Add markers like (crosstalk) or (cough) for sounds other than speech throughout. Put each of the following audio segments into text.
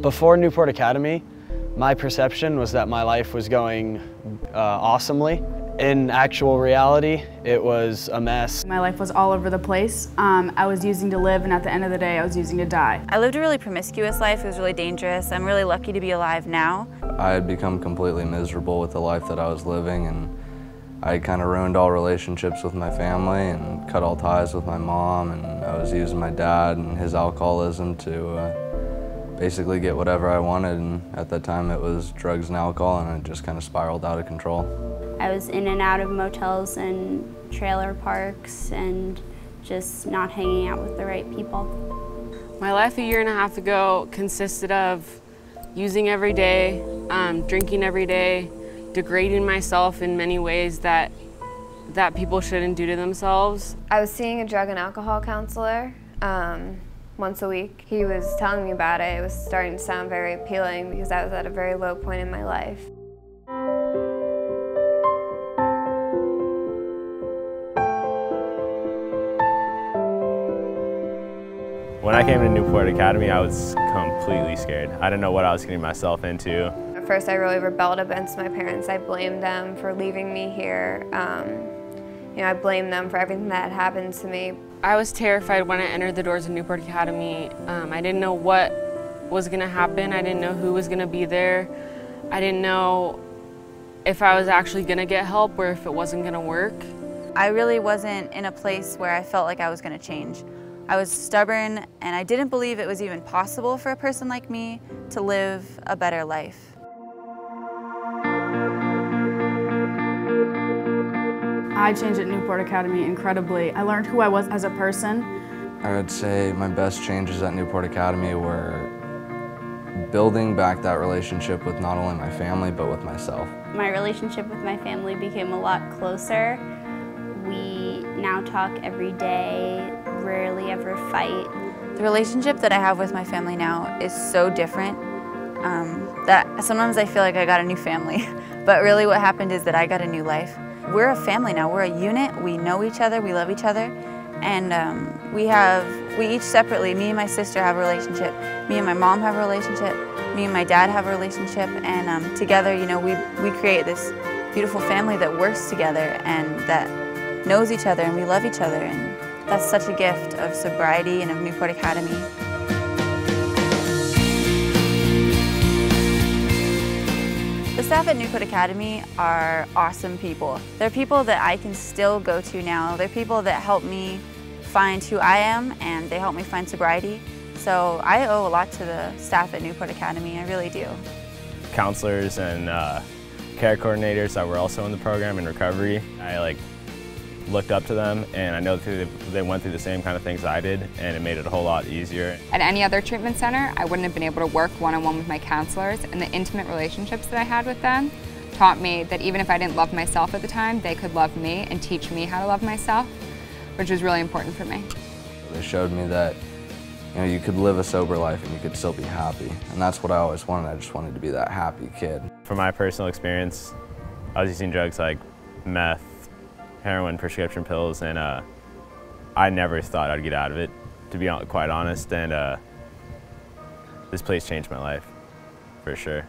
Before Newport Academy, my perception was that my life was going uh, awesomely. In actual reality, it was a mess. My life was all over the place. Um, I was using to live, and at the end of the day, I was using to die. I lived a really promiscuous life. It was really dangerous. I'm really lucky to be alive now. I had become completely miserable with the life that I was living, and I kind of ruined all relationships with my family and cut all ties with my mom, and I was using my dad and his alcoholism to uh, basically get whatever I wanted, and at that time it was drugs and alcohol, and it just kind of spiraled out of control. I was in and out of motels and trailer parks and just not hanging out with the right people. My life a year and a half ago consisted of using every day, um, drinking every day, degrading myself in many ways that that people shouldn't do to themselves. I was seeing a drug and alcohol counselor um, once a week. He was telling me about it. It was starting to sound very appealing because I was at a very low point in my life. When I came to Newport Academy, I was completely scared. I didn't know what I was getting myself into. At first, I really rebelled against my parents. I blamed them for leaving me here. Um, you know, I blamed them for everything that happened to me. I was terrified when I entered the doors of Newport Academy. Um, I didn't know what was going to happen. I didn't know who was going to be there. I didn't know if I was actually going to get help or if it wasn't going to work. I really wasn't in a place where I felt like I was going to change. I was stubborn and I didn't believe it was even possible for a person like me to live a better life. I changed at Newport Academy incredibly. I learned who I was as a person. I would say my best changes at Newport Academy were building back that relationship with not only my family but with myself. My relationship with my family became a lot closer. We now talk every day, rarely ever fight. The relationship that I have with my family now is so different um, that sometimes I feel like I got a new family. (laughs) but really what happened is that I got a new life. We're a family now, we're a unit, we know each other, we love each other, and um, we have, we each separately, me and my sister have a relationship, me and my mom have a relationship, me and my dad have a relationship, and um, together, you know, we, we create this beautiful family that works together and that knows each other and we love each other. And that's such a gift of sobriety and of Newport Academy. Staff at Newport Academy are awesome people. They're people that I can still go to now. They're people that help me find who I am and they help me find sobriety. So I owe a lot to the staff at Newport Academy, I really do. Counselors and uh, care coordinators that were also in the program in recovery. I like looked up to them and I know that they went through the same kind of things I did and it made it a whole lot easier. At any other treatment center, I wouldn't have been able to work one-on-one -on -one with my counselors and the intimate relationships that I had with them taught me that even if I didn't love myself at the time, they could love me and teach me how to love myself, which was really important for me. They showed me that you know, you could live a sober life and you could still be happy. And that's what I always wanted. I just wanted to be that happy kid. From my personal experience, I was using drugs like meth, heroin, prescription pills, and uh, I never thought I'd get out of it, to be quite honest. And uh, this place changed my life, for sure.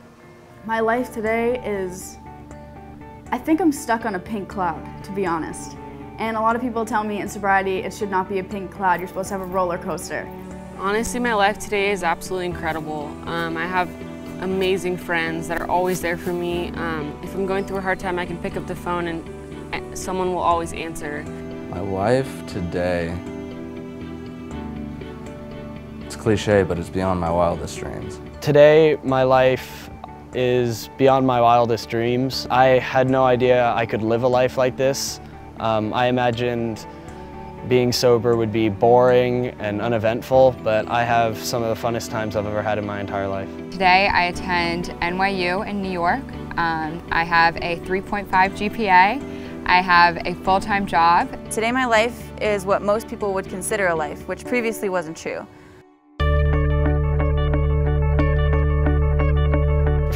My life today is, I think I'm stuck on a pink cloud, to be honest. And a lot of people tell me in sobriety it should not be a pink cloud, you're supposed to have a roller coaster. Honestly, my life today is absolutely incredible. Um, I have amazing friends that are always there for me. Um, if I'm going through a hard time, I can pick up the phone and someone will always answer. My life today, it's cliche, but it's beyond my wildest dreams. Today, my life is beyond my wildest dreams. I had no idea I could live a life like this. Um, I imagined being sober would be boring and uneventful, but I have some of the funnest times I've ever had in my entire life. Today I attend NYU in New York. Um, I have a 3.5 GPA I have a full-time job. Today my life is what most people would consider a life, which previously wasn't true.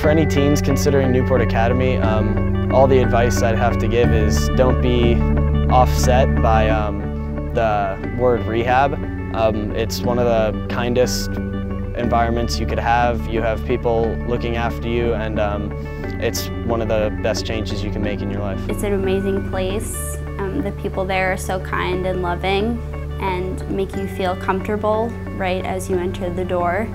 For any teens considering Newport Academy, um, all the advice I'd have to give is don't be offset by um, the word rehab. Um, it's one of the kindest environments you could have. You have people looking after you and um, it's one of the best changes you can make in your life. It's an amazing place. Um, the people there are so kind and loving and make you feel comfortable right as you enter the door.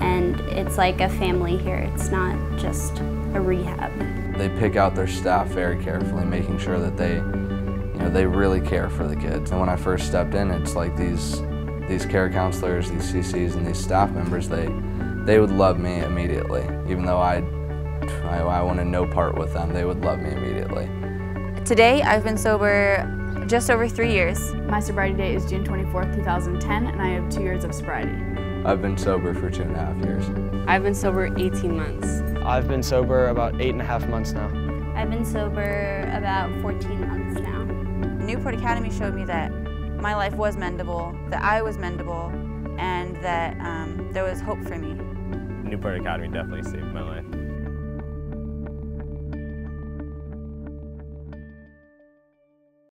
And it's like a family here. It's not just a rehab. They pick out their staff very carefully, making sure that they, you know, they really care for the kids. And when I first stepped in, it's like these, these care counselors, these CCs, and these staff members, they, they would love me immediately. Even though I, I, I wanted no part with them, they would love me immediately. Today, I've been sober just over three years. My sobriety date is June 24th, 2010, and I have two years of sobriety. I've been sober for two and a half years. I've been sober 18 months. I've been sober about eight and a half months now. I've been sober about 14 months now. Newport Academy showed me that my life was mendable, that I was mendable, and that um, there was hope for me. Newport Academy definitely saved my life.